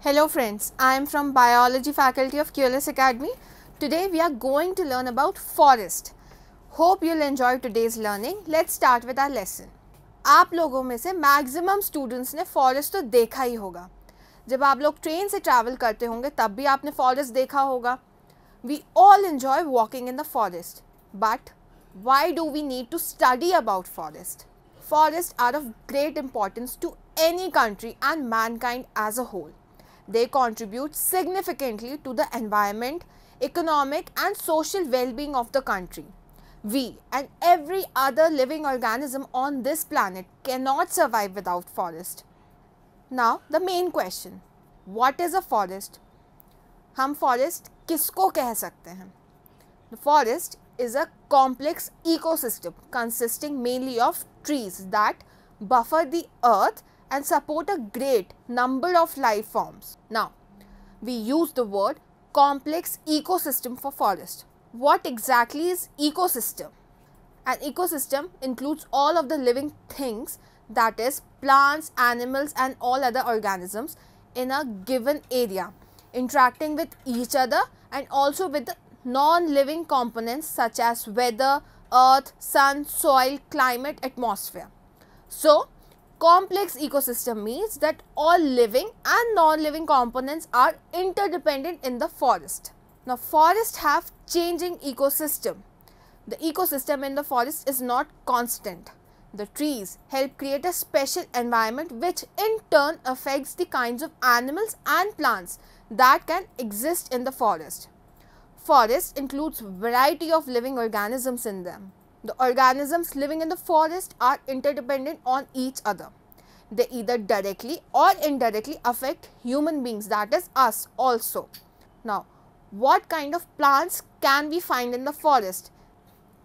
Hello friends, I am from Biology faculty of QLS Academy. Today we are going to learn about forest. Hope you'll enjoy today's learning. Let's start with our lesson. आप लोगों में से maximum students ने forest तो देखा ही होगा जब आप लोग ट्रेन से ट्रैवल करते होंगे तब भी आपने फॉरेस्ट देखा होगा we all enjoy walking in the forest but why do we need to study about forest Forests are of great importance to any country and mankind as a whole. They contribute significantly to the environment, economic and social well-being of the country. We and every other living organism on this planet cannot survive without forest. Now the main question, what is a forest? हम forest किसको कह सकते हैं? The forest is a complex ecosystem consisting mainly of trees that buffer the earth and support a great number of life forms. Now, we use the word complex ecosystem for forest. What exactly is ecosystem? An ecosystem includes all of the living things that is plants, animals and all other organisms in a given area interacting with each other and also with the non-living components such as weather, earth, sun, soil, climate, atmosphere. So, complex ecosystem means that all living and non-living components are interdependent in the forest. Now, forests have changing ecosystem. The ecosystem in the forest is not constant. The trees help create a special environment which in turn affects the kinds of animals and plants that can exist in the forest. Forest includes variety of living organisms in them. The organisms living in the forest are interdependent on each other. They either directly or indirectly affect human beings that is us also. Now, what kind of plants can we find in the forest?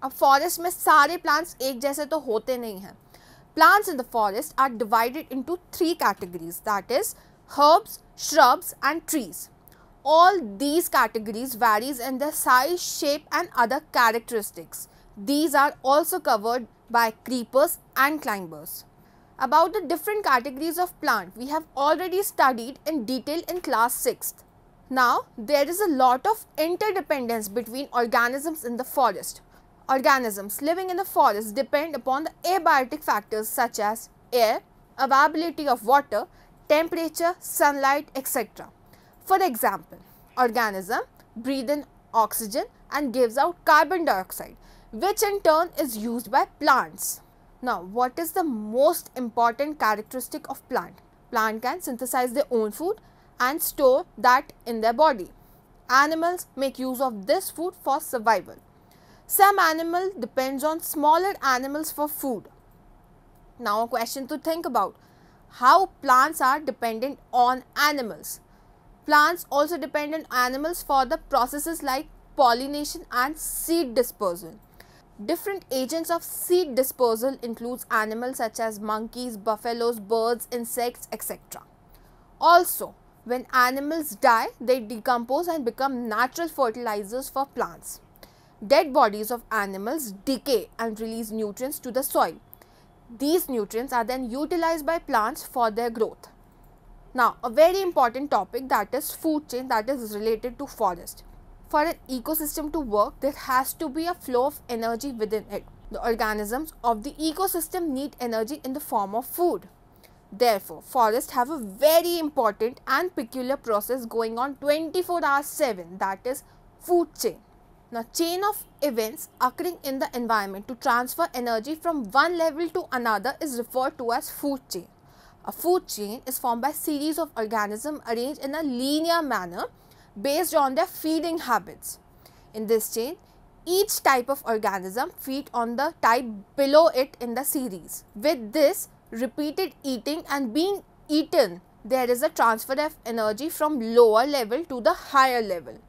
अब forest में सारे plants एक जैसे तो होते नहीं हैं plants in the forest are divided into three categories that is herbs, shrubs and trees. All these categories varies in their size, shape and other characteristics. these are also covered by creepers and climbers. About the different categories of plant, we have already studied in detail in class 6th. Now, there is a lot of interdependence between organisms in the forest. Organisms living in the forest depend upon the abiotic factors such as air, availability of water, temperature, sunlight, etc. For example, organism breathe in oxygen and gives out carbon dioxide which in turn is used by plants. Now, what is the most important characteristic of plant? Plant can synthesize their own food and store that in their body. Animals make use of this food for survival. Some animal depends on smaller animals for food. Now, a question to think about. How plants are dependent on animals? Plants also depend on animals for the processes like pollination and seed dispersal. Different agents of seed dispersal includes animals such as monkeys, buffaloes, birds, insects, etc. Also, when animals die, they decompose and become natural fertilizers for plants. Dead bodies of animals decay and release nutrients to the soil. These nutrients are then utilized by plants for their growth. Now, a very important topic that is food chain that is related to forest. For an ecosystem to work, there has to be a flow of energy within it. The organisms of the ecosystem need energy in the form of food. Therefore, forests have a very important and peculiar process going on 24 hours 7 that is food chain. Now, chain of events occurring in the environment to transfer energy from one level to another is referred to as food chain. A food chain is formed by series of organisms arranged in a linear manner based on their feeding habits. In this chain, each type of organism feed on the type below it in the series. With this repeated eating and being eaten, there is a transfer of energy from lower level to the higher level.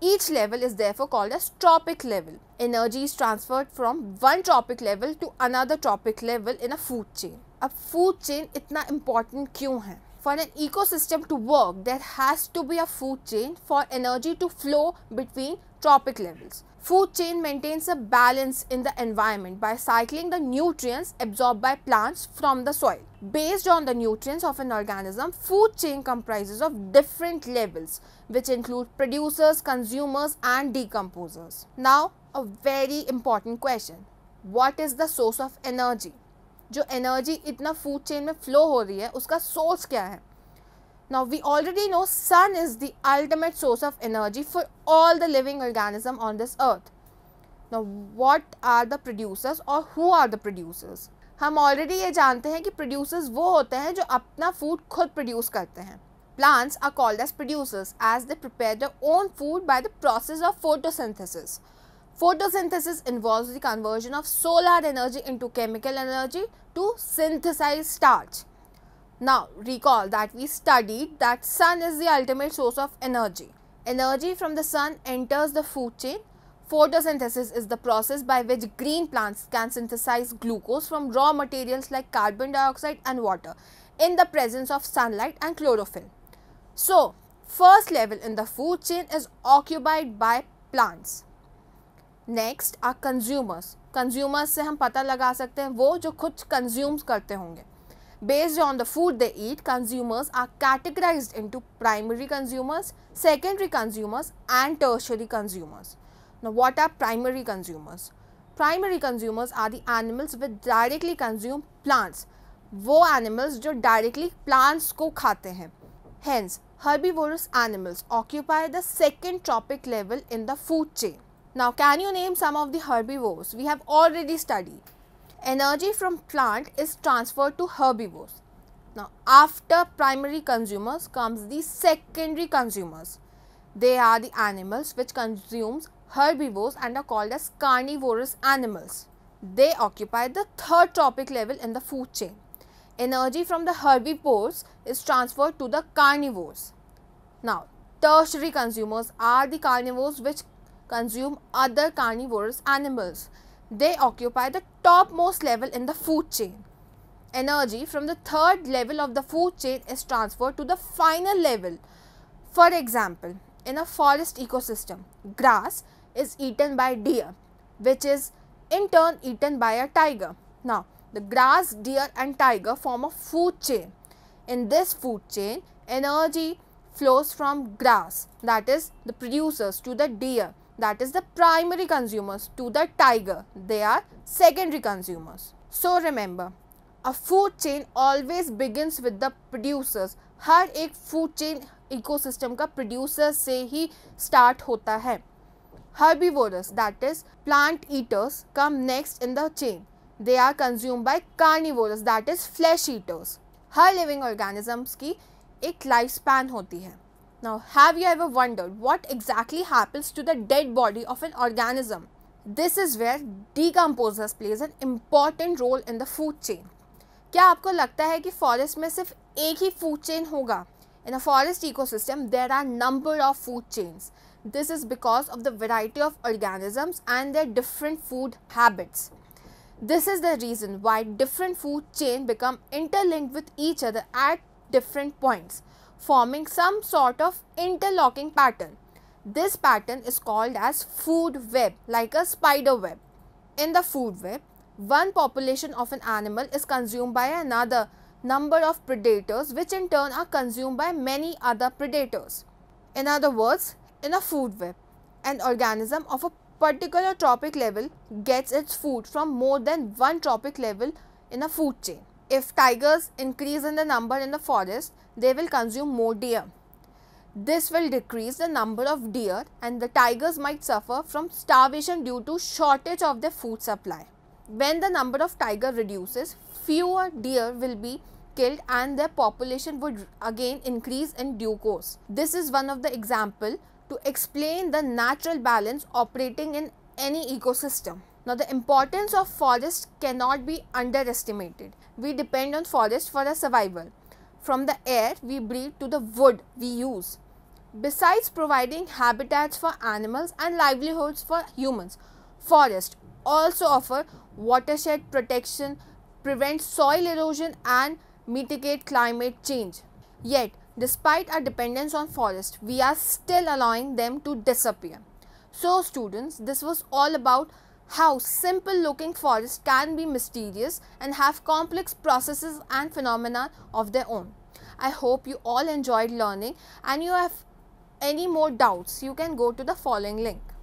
Each level is therefore called as trophic level. Energy is transferred from one trophic level to another trophic level in a food chain. A food chain is important important. है for an ecosystem to work, there has to be a food chain for energy to flow between trophic levels. Food chain maintains a balance in the environment by cycling the nutrients absorbed by plants from the soil. Based on the nutrients of an organism, food chain comprises of different levels which include producers, consumers and decomposers. Now, a very important question. What is the source of energy? जो energy इतना food chain में flow हो रही है, उसका source क्या है? Now we already know sun is the ultimate source of energy for all the living organism on this earth now what are the producers और हु आर द प्रोड्यूसर्स हम already ये जानते हैं कि प्रोड्यूसर्स वो होते हैं जो अपना फ़ूड खुद प्रोड्यूस करते हैं। Plants are called as producers as they prepare the own food by the process of photosynthesis Photosynthesis involves the conversion of solar energy into chemical energy to synthesize starch. Now recall that we studied that sun is the ultimate source of energy. Energy from the sun enters the food chain. Photosynthesis is the process by which green plants can synthesize glucose from raw materials like carbon dioxide and water in the presence of sunlight and chlorophyll. So, first level in the food chain is occupied by plants. Next ah consumers consumers से हम पता लगा सकते हैं वो जो खुद consume करते होंगे। Based on the food they eat consumers are categorise into primary consumers secondary consumers and tertiary consumers what are primary consumers primary consumers are the animals with directly consume plants वो animals जो directly plants को खाते हैं। Hence herbivorous animals occupy the second trophic level in the food chain Now, can you name some of the herbivores? We have already studied energy from plant is transferred to herbivores. Now, after primary consumers comes the secondary consumers. They are the animals which consumes herbivores and are called as carnivorous animals. They occupy the third trophic level in the food chain. Energy from the herbivores is transferred to the carnivores. Now, tertiary consumers are the carnivores which consume other carnivorous animals. They occupy the topmost level in the food chain. Energy from the third level of the food chain is transferred to the final level. For example, in a forest ecosystem, grass is eaten by deer, which is in turn eaten by a tiger. Now, the grass, deer and tiger form a food chain. In this food chain, energy flows from grass that is the producers to the deer that is the primary consumers to the tiger. They are secondary consumers. So remember, a food chain always begins with the producers. हर एक food chain ecosystem का producer से ही start होता है herbivores that is plant eaters come next in the chain they are consumed by carnivores that is flesh eaters her living organisms की एक life span होती है now, have you ever wondered what exactly happens to the dead body of an organism? This is where decomposers plays an important role in the food chain. क्या आपको लगता है कि forest में सिर्फ एक ही फूड चेन होगा इन a forest ecosystem there are number of food chains this is because of the variety of organisms and their different food habits. This is the reason why different food chain become interlinked with each other at different points forming some sort of interlocking pattern. This pattern is called as food web like a spider web. In the food web, one population of an animal is consumed by another number of predators which in turn are consumed by many other predators. In other words, in a food web, an organism of a particular trophic level gets its food from more than one trophic level in a food chain. If tigers increase in the number in the forest, they will consume more deer. This will decrease the number of deer and the tigers might suffer from starvation due to shortage of their food supply. When the number of tiger reduces, fewer deer will be killed and their population would again increase in due course. This is one of the example to explain the natural balance operating in any ecosystem. Now the importance of forest cannot be underestimated. We depend on forest for our survival. From the air we breathe to the wood we use. Besides providing habitats for animals and livelihoods for humans, forests also offer watershed protection, prevent soil erosion and mitigate climate change. Yet, despite our dependence on forests, we are still allowing them to disappear. So students, this was all about how simple looking forests can be mysterious and have complex processes and phenomena of their own. I hope you all enjoyed learning and you have any more doubts, you can go to the following link.